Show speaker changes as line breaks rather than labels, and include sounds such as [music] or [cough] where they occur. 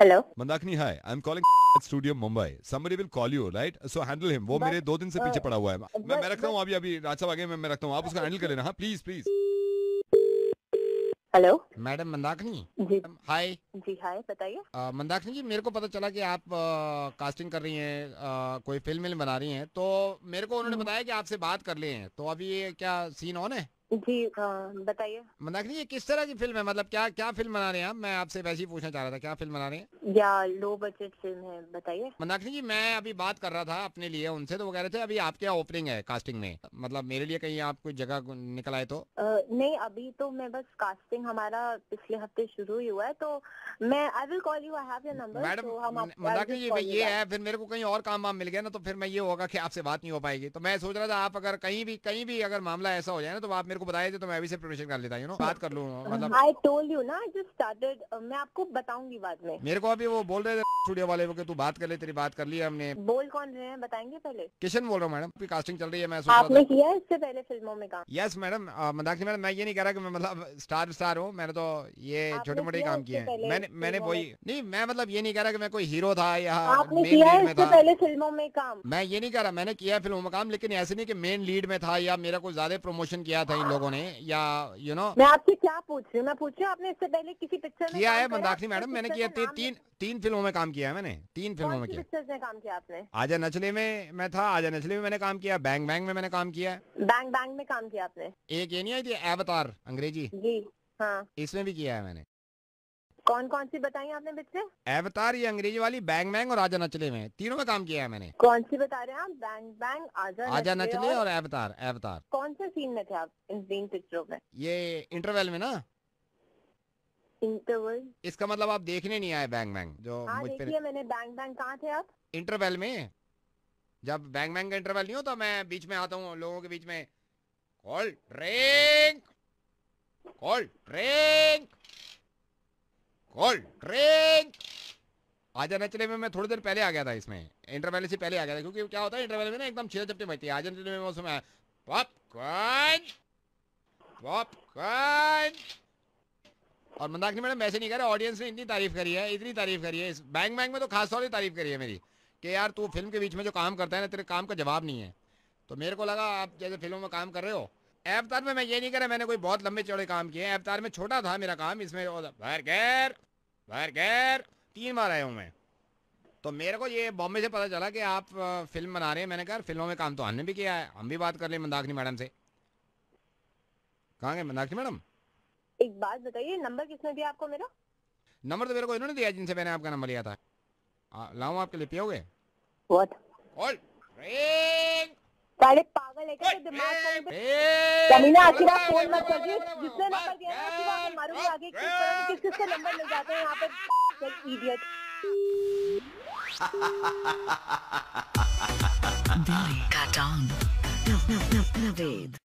Hello
Mandakini hi I am calling studio Mumbai somebody will call you right so handle him वो मेरे दो दिन से पीछे पड़ा हुआ है मैं मैं रखता हूँ अभी अभी राजा आगे मैं रखता हूँ आप उसका हैंडल कर लेना please please
hello
madam Mandakini?
Ji.
Hi
ji hi बताइए।
मंदाकिनी जी मेरे को पता चला कि आप आ, कास्टिंग कर रही हैं कोई फ़िल्म बना रही हैं तो मेरे को उन्होंने बताया कि आपसे बात कर ले हैं तो अभी ये क्या सीन ऑन है?
जी हाँ, बताइए।
मंदाकिनी ये किस तरह की फ़िल्म है? मतलब क्या क्या फ़िल्म बना रहे हैं आप? मैं आपसे वैसे ही पूछना चाह रहा था क्या फ़िल्म बना रहे हैं?
या लो बजट फ़िल्म है बताइए।
मंदाकिनी जी मैं अभी बात कर रहा था अपने लिए उनसे तो वो कह रहे थे अभी आपके यहाँ ओपनिंग है कास्टिंग में। मतलब मेरे लिए कहीं आप कोई जगह निकल आए तो?
अ, नहीं अभी तो मैं बस कास्टिंग हमारा पिछले हफ़्ते शुरू ही हुआ है तो मैं I will call you I have your number
madam
तो
मंदाकिनी जी ये है फिर मेरे को कहीं और काम वाम मिल गया ना तो फिर मैं ये होगा की आपसे बात नहीं हो पाएगी। तो मैं सोच रहा था आप अगर कहीं भी कहीं भी अगर मामला ऐसा हो जाए ना तो आप मेरे को बताए थे तो मैं अभी से प्रिपरेशन कर लेता यू नो बात कर लूँ [laughs] मतलब
आई टोल्ड यू ना जस्ट स्टार्टेड मैं आपको बताऊँगी बाद में।
मेरे को अभी वो बोल रहे थे स्टूडियो वाले वो कि तू बात कर ले तेरी बात कर ली हमने।
बोल कौन रहे हैं बताएँगे पहले?
किशन बोल रहा हूँ मैडम कास्टिंग चल रही है मैं सोच रहा
आपने किया है इससे पहले फ़िल्मों में काम?
यस मैडम मंदाकिनी मैडम मैं ये नहीं कह रहा कि मैं मतलब स्टार स्टार हूँ मैंने तो ये छोटे मोटे काम किए हैं। मैंने मैंने वही नहीं मैं मतलब ये नहीं कह रहा कि मैं कोई हीरो था या
आपने किया है इससे पहले फ़िल्मों में काम?
मैं ये नहीं कह रहा मैंने किया है फ़िल्मों में काम लेकिन ऐसे नहीं कि मेन लीड में था या मेरा कोई ज़्यादा प्रमोशन किया था इन लोगों ने या यू नो
मैं आपसे क्या पूछ? रही हूँ मैं पूछ रही हूँ आपने इससे पहले किसी पिक्चर में
किया है
मंदाक्षी
मंदाकिनी मैडम मैंने किया ती, तीन तीन फ़िल्मों में काम किया है मैंने तीन फ़िल्मों में किया।
पिक्चर्स में काम किया आपने?
आजा नचले में मैं था आजा नचले में मैंने काम किया बैंग बैंग में मैंने काम किया।
बैंग बैंग में काम किया आपने?
एक ये नहीं आई थी एवतार अंग्रेज़ी।
जी हाँ।
इसमें भी किया है मैंने।
कौन कौन सी बताई आपने पिक्चर
एवतार ये अंग्रेज़ी वाली बैंग बैंग और आजा नचले में। तीनों में काम किया है मैंने।
कौन सी बता रहे हैं आप? बैंग बैंग आजा
आजा
नचले
नचले
और
और एवतार एवतार।
कौन से सीन में थे आप इन तीन पिक्चरों में?
ये इंटरवल में ना?
इंटरवल
इसका मतलब आप देखने नहीं आए बैंग बैंग जो
हाँ
मुझ पे
मैंने बैंग बैंग कहाँ थे आप?
इंटरवल में? जब बैंग बैंग का इंटरवल नहीं होता मैं बीच में आता हूँ लोगों के बीच में। Cold drink cold drink cold drink आजा नचले में मैं थोड़ी देर पहले आ गया था इसमें। इंटरवल से पहले आ गया था, क्योंकि क्या होता है, इंटरवल में ना एकदम छह चपटे बजती है। आजा नचले में उसमें पॉपकॉर्न। पॉपकॉर्न। और मंदाकिनी मैडम वैसे नहीं कह रहे ऑडियंस ने इतनी तारीफ़ करी है, इतनी तारीफ़ करी है। इस बैंग बैंग में तो खास तौर से तारीफ़ करी है मेरी, कि यार तू फ़िल्म के बीच में जो काम करता है ना, तेरे काम का जवाब नहीं है। तो मेरे को लगा आप जैसे फ़िल्मों में काम कर रहे हो अवतार में मैं ये नहीं कह रहा मैंने कोई बहुत लंबे चौड़े काम किए अवतार में छोटा था मेरा काम इसमें बर्गर बर्गर तीन बार आया हूँ मैं। तो मेरे को ये बॉम्बे से पता चला कि आप फ़िल्म बना रहे हैं मैंने कहा फ़िल्मों में काम तो हमने भी किया है हम भी बात कर लें मंदाकिनी मैडम से। कहाँ गए मंदाकिनी मैडम?
एक बात बताइए नंबर किसने दिया आपको मेरा?
नंबर तो मेरे को इन्होंने दिया जिनसे मैंने आपका नंबर लिया था। लाऊं आपके लिए पियोगे?
व्हाट
कोल्ड ड्रिंक
सारे पागल है क्या तो दिमाग कहीं पे कमीना आखिर आप फ़ोन मत करिए जिसने नंबर दिया ना कि वहाँ पे मारूँगी आगे किस तरह किस किस के नंबर मिल जाते हैं यहाँ पे इडियट
ka Dawn. Naved.